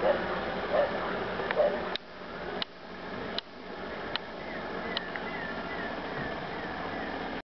Good.